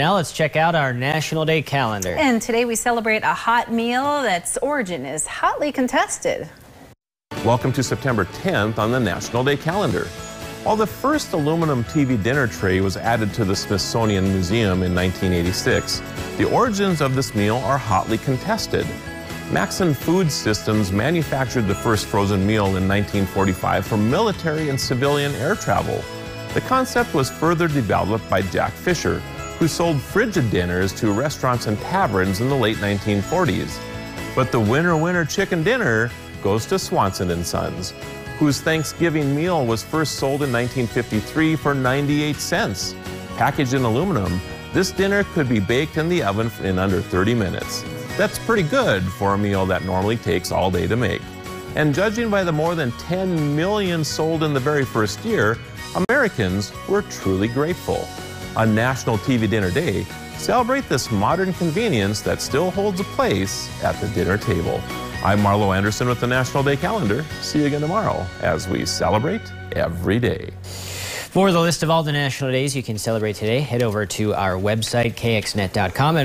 Now let's check out our National Day calendar. And today we celebrate a hot meal that's origin is hotly contested. Welcome to September 10th on the National Day calendar. While the first aluminum TV dinner tray was added to the Smithsonian Museum in 1986, the origins of this meal are hotly contested. Maxson Food Systems manufactured the first frozen meal in 1945 for military and civilian air travel. The concept was further developed by Jack Fisher, who sold frigid dinners to restaurants and taverns in the late 1940s. But the winner winner chicken dinner goes to Swanson and Sons, whose Thanksgiving meal was first sold in 1953 for 98 cents. Packaged in aluminum, this dinner could be baked in the oven in under 30 minutes. That's pretty good for a meal that normally takes all day to make. And judging by the more than 10 million sold in the very first year, Americans were truly grateful on National TV Dinner Day, celebrate this modern convenience that still holds a place at the dinner table. I'm Marlo Anderson with the National Day Calendar. See you again tomorrow as we celebrate every day. For the list of all the national days you can celebrate today, head over to our website, kxnet.com. And